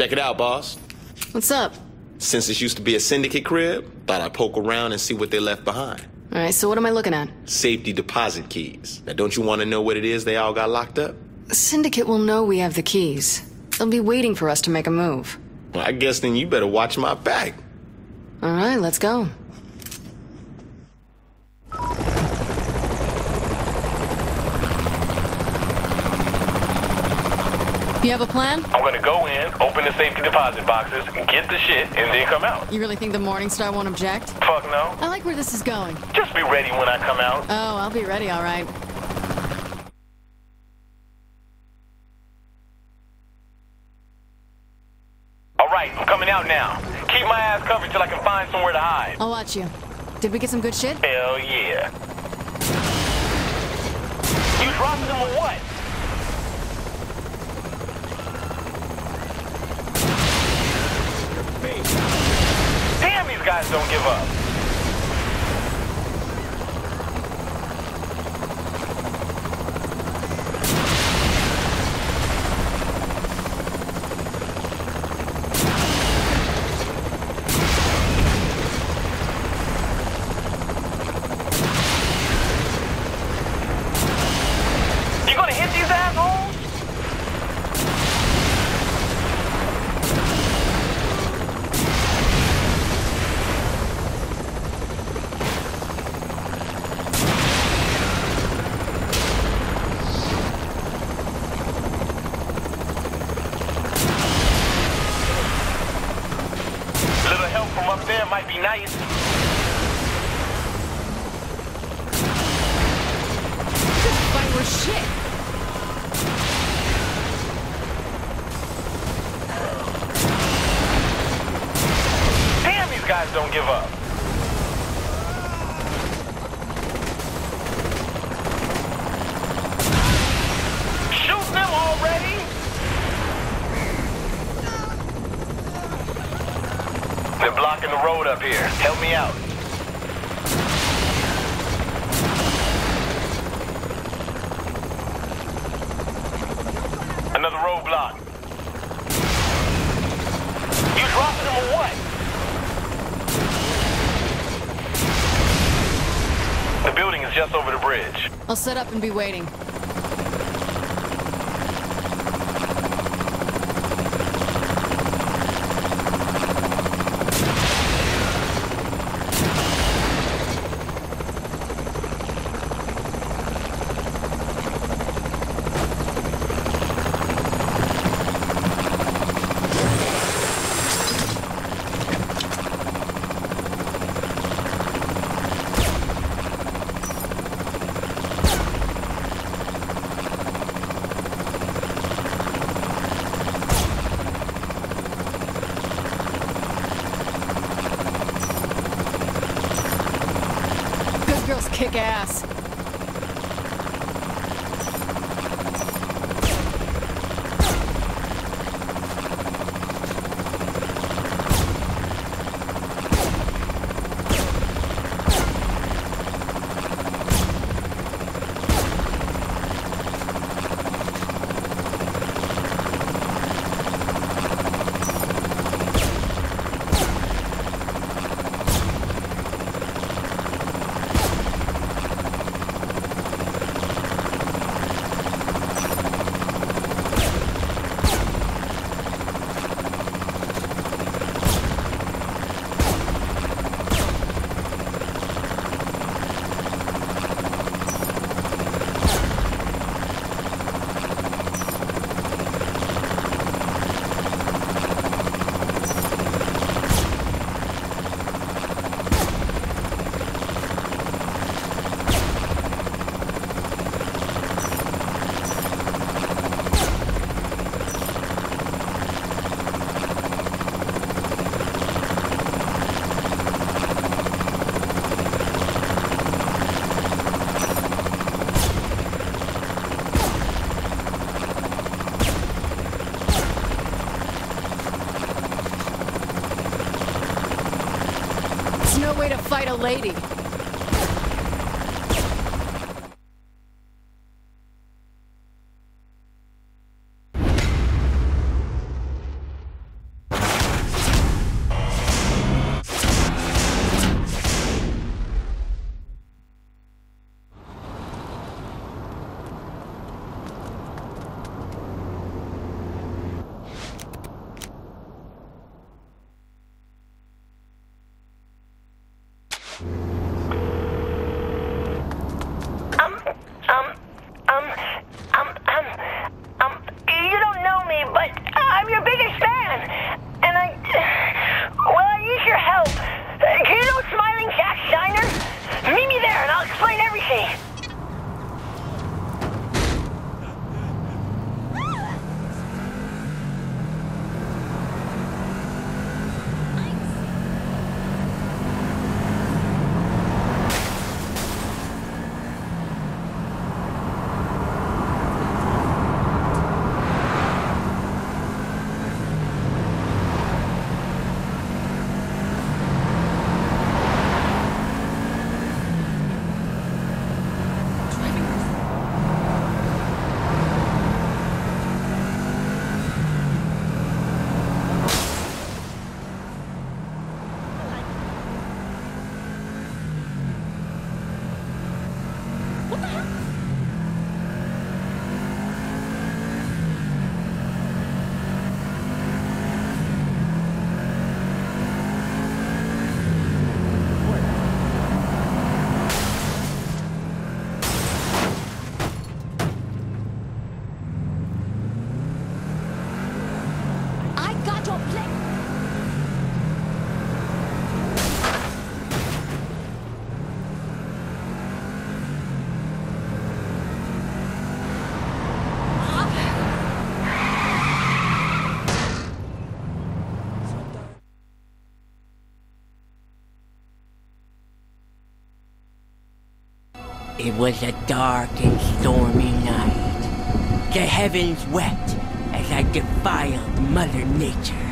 Check it out, boss. What's up? Since this used to be a syndicate crib, thought I'd poke around and see what they left behind. Alright, so what am I looking at? Safety deposit keys. Now, don't you want to know what it is they all got locked up? Syndicate will know we have the keys. They'll be waiting for us to make a move. Well, I guess then you better watch my back. Alright, let's go. You have a plan? I'm gonna go in, open the safety deposit boxes, get the shit, and then come out. You really think the Morningstar won't object? Fuck no. I like where this is going. Just be ready when I come out. Oh, I'll be ready, alright. Alright, I'm coming out now. Keep my ass covered till I can find somewhere to hide. I'll watch you. Did we get some good shit? Hell yeah. You dropping them or what? Damn, these guys don't give up. You gonna hit these assholes? Little help from up there might be nice. This fight was shit. Damn, these guys don't give up. Shoot them already? Road up here. Help me out. Another roadblock. You dropping them or what? The building is just over the bridge. I'll set up and be waiting. Good girls kick ass. It's no to fight a lady. It was a dark and stormy night. The heavens wept as I defiled Mother Nature.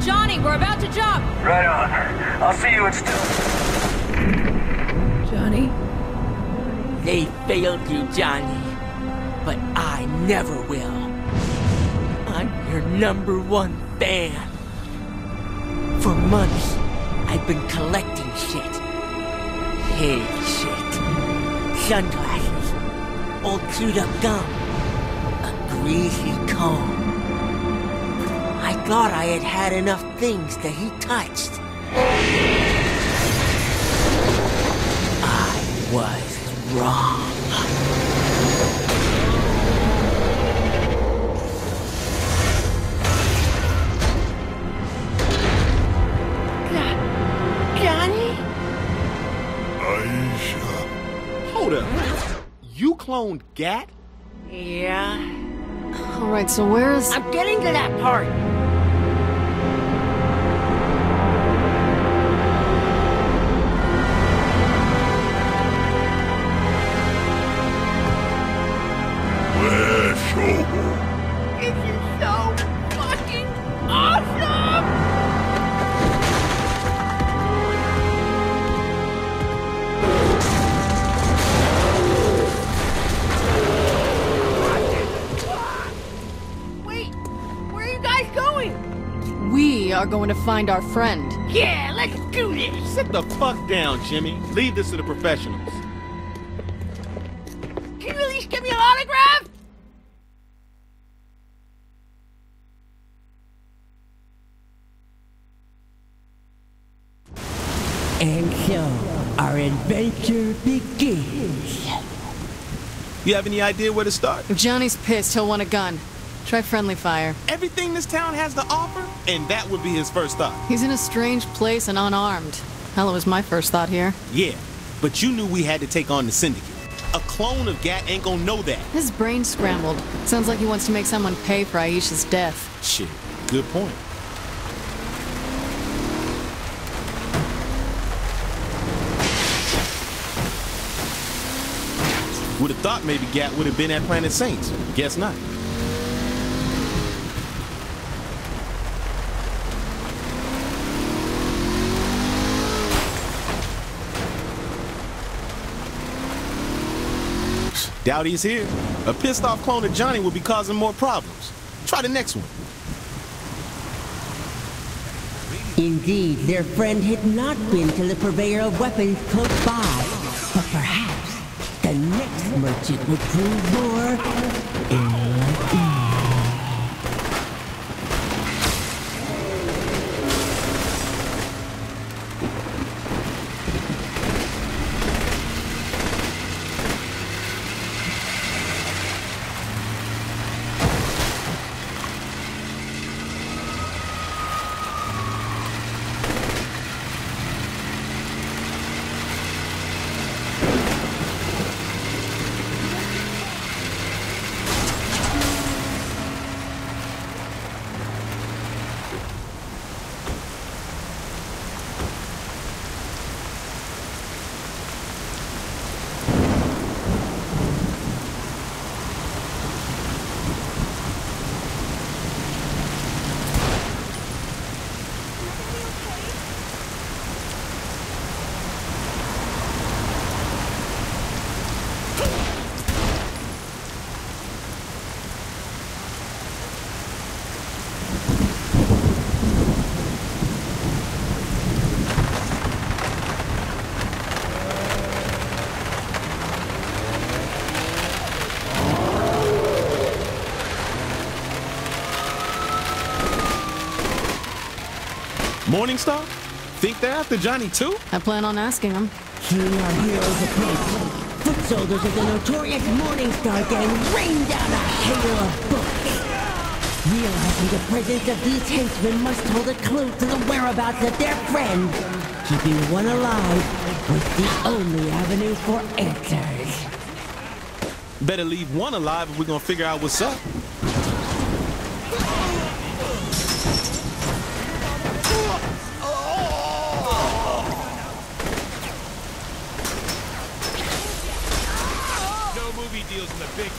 Johnny, we're about to jump. Right on. I'll see you in still. Johnny? They failed you, Johnny. But I never will. I'm your number one fan. For months, I've been collecting shit. His shit. Sunglasses. Old chewed up gum. A greasy comb. I thought I had had enough things that he touched. I was wrong. Hold up. You cloned Gat? Yeah. Alright, so where's... I'm getting to that part. We are going to find our friend. Yeah, let's do this! Sit the fuck down, Jimmy. Leave this to the professionals. Can you at least give me an autograph? And so, our adventure begins. You have any idea where to start? If Johnny's pissed, he'll want a gun. Try friendly fire. Everything this town has to offer? And that would be his first thought. He's in a strange place and unarmed. Hell, it was my first thought here. Yeah, but you knew we had to take on the Syndicate. A clone of Gat ain't gonna know that. His brain scrambled. Sounds like he wants to make someone pay for Aisha's death. Shit, good point. Would have thought maybe Gat would have been at Planet Saints. Guess not. Doubt he's here. A pissed off clone of Johnny will be causing more problems. Try the next one. Indeed, their friend had not been to the purveyor of weapons close by. But perhaps the next merchant would prove more Morningstar? Think they're after Johnny too? I plan on asking him. Soon our heroes approach. Foot soldiers of the notorious Morningstar Gang rain down a hail of bullets. Realizing the presence of these henchmen must hold a clue to the whereabouts of their friend, keeping one alive was the only avenue for answers. Better leave one alive if we're gonna figure out what's up. No movie deals in the big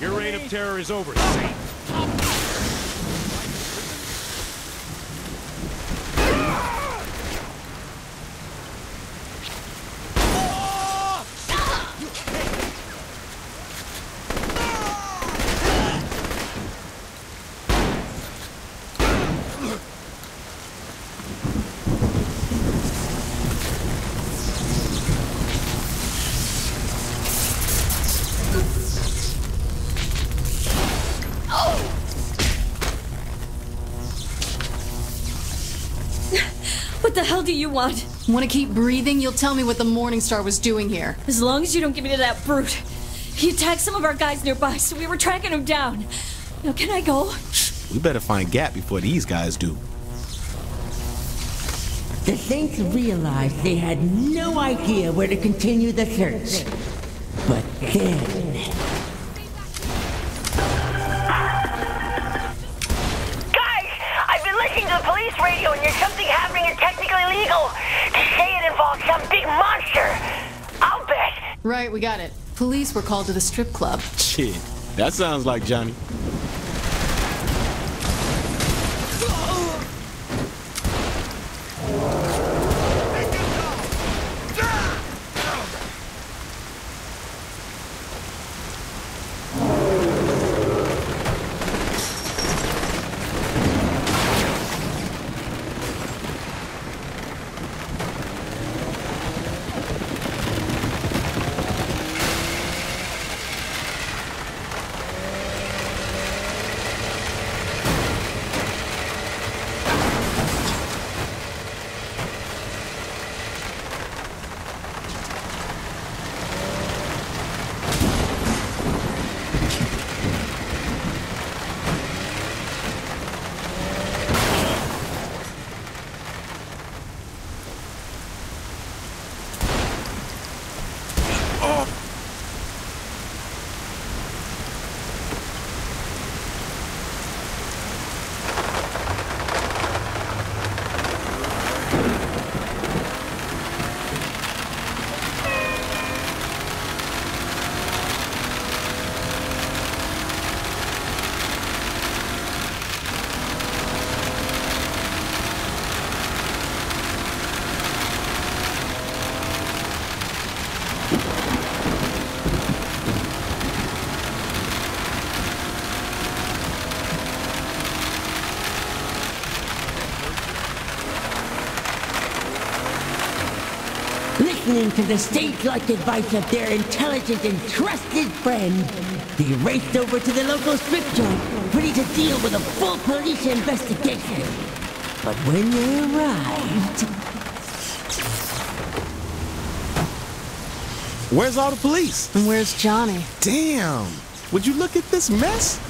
Your reign of terror is over, Saint. You want? Want to keep breathing? You'll tell me what the Morningstar was doing here. As long as you don't give me to that brute. He attacked some of our guys nearby, so we were tracking him down. Now, can I go? We better find Gat before these guys do. The Saints realized they had no idea where to continue the search. But then, radio and there's something happening and technically illegal. To say it involves some big monster. I'll bet. Right, we got it. Police were called to the strip club. Shit, that sounds like Johnny. Listening to the sage-like advice of their intelligent and trusted friend, they raced over to the local strip joint, ready to deal with a full police investigation. But when they arrived, Where's all the police? And where's Johnny? Damn. Would you look at this mess?